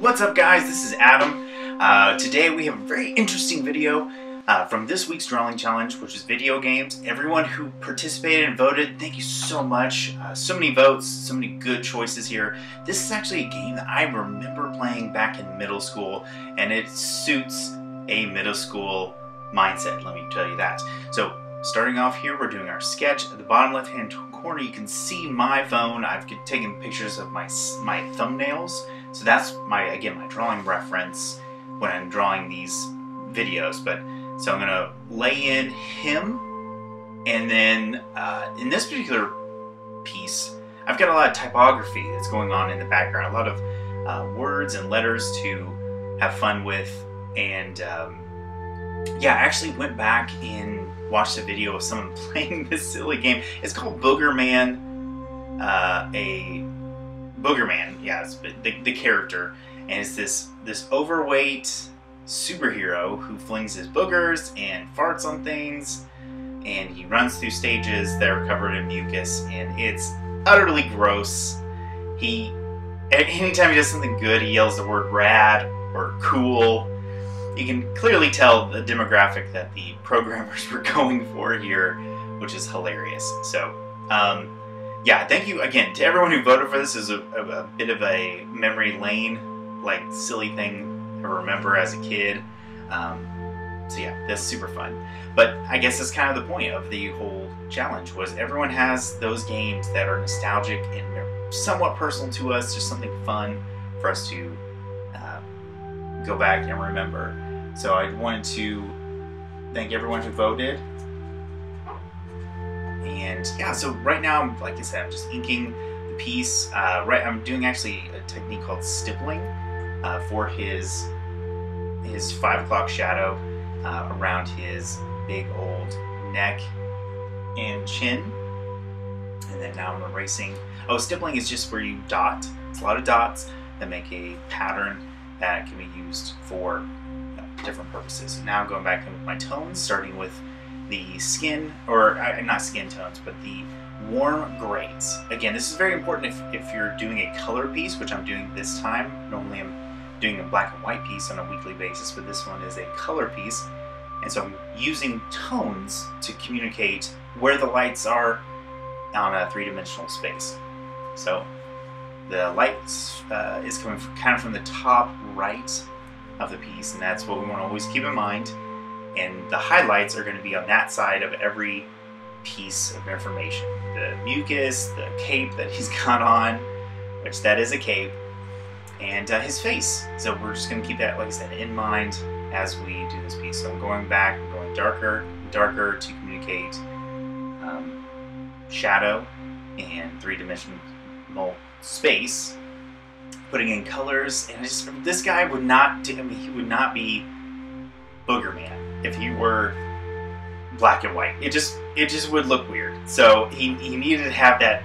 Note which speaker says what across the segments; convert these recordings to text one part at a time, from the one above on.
Speaker 1: What's up guys, this is Adam. Uh, today we have a very interesting video uh, from this week's drawing challenge, which is video games. Everyone who participated and voted, thank you so much. Uh, so many votes, so many good choices here. This is actually a game that I remember playing back in middle school, and it suits a middle school mindset, let me tell you that. So starting off here, we're doing our sketch. At the bottom left hand corner, you can see my phone. I've taken pictures of my, my thumbnails. So that's my, again, my drawing reference when I'm drawing these videos. But so I'm gonna lay in him, and then uh, in this particular piece, I've got a lot of typography that's going on in the background, a lot of uh, words and letters to have fun with, and um, yeah, I actually went back and watched a video of someone playing this silly game. It's called Boogerman, uh, a Boogerman, yeah, it's the, the character, and it's this this overweight superhero who flings his boogers and farts on things, and he runs through stages that are covered in mucus, and it's utterly gross. He, anytime he does something good, he yells the word rad or cool. You can clearly tell the demographic that the programmers were going for here, which is hilarious. So, um, yeah, thank you again to everyone who voted for this. Is a, a, a, bit of a memory lane, like silly thing to remember as a kid. Um, so yeah, that's super fun. But I guess that's kind of the point of the whole challenge was everyone has those games that are nostalgic and they're somewhat personal to us, just something fun for us to uh, go back and remember. So I wanted to thank everyone who voted. And yeah, so right now, like I said, I'm just inking the piece. Uh, right, I'm doing actually a technique called stippling uh, for his his five o'clock shadow uh, around his big old neck and chin. And then now I'm erasing. Oh, stippling is just where you dot. It's a lot of dots that make a pattern that can be used for different purposes. Now I'm going back in with my tones, starting with the skin, or uh, not skin tones, but the warm grays. Again, this is very important if, if you're doing a color piece, which I'm doing this time. Normally I'm doing a black and white piece on a weekly basis, but this one is a color piece. And so I'm using tones to communicate where the lights are on a three-dimensional space. So the lights uh, is coming from, kind of from the top right of the piece, and that's what we want to always keep in mind. And the highlights are going to be on that side of every piece of information. The mucus, the cape that he's got on, which that is a cape, and uh, his face. So we're just going to keep that, like I said, in mind as we do this piece. So I'm going back, I'm going darker, darker to communicate um, shadow and three-dimensional space putting in colors, and just this guy would not. I mean, he would not be Boogerman if he were black and white. It just it just would look weird. So he he needed to have that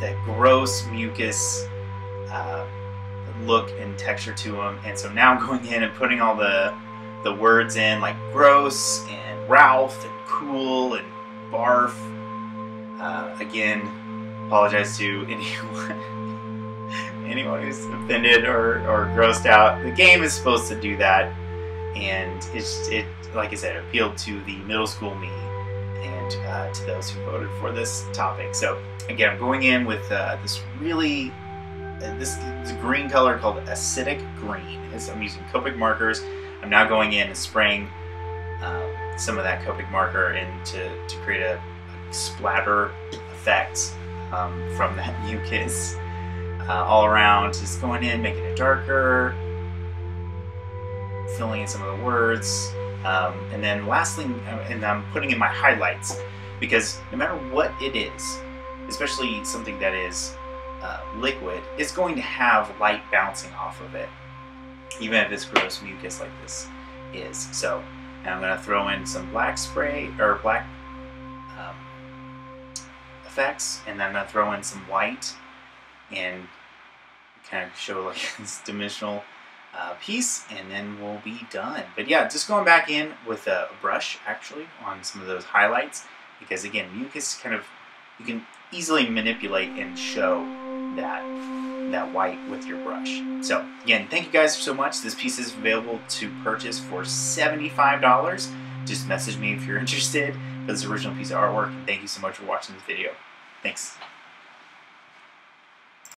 Speaker 1: that gross mucus uh, look and texture to him. And so now I'm going in and putting all the the words in like gross and Ralph and cool and barf. Uh, again, apologize to anyone anyone who's offended or, or grossed out. The game is supposed to do that, and it's it like I said, appealed to the middle school me and uh, to those who voted for this topic. So again, I'm going in with uh, this really uh, this, this, green color called acidic green. I'm using Copic markers. I'm now going in and spraying um, some of that Copic marker in to, to create a, a splatter effect um, from that mucus uh, all around. Just going in, making it darker, filling in some of the words. Um, and then lastly, and I'm putting in my highlights because no matter what it is, especially something that is uh, liquid, it's going to have light bouncing off of it, even if it's gross mucus like this is. So I'm going to throw in some black spray or black um, effects, and then I'm going to throw in some white and kind of show like this dimensional uh, piece and then we'll be done. But yeah, just going back in with a brush actually on some of those highlights because again, mucus kind of, you can easily manipulate and show that that white with your brush. So again, thank you guys so much. This piece is available to purchase for $75. Just message me if you're interested for this original piece of artwork. Thank you so much for watching this video. Thanks.